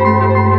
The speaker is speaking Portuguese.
Música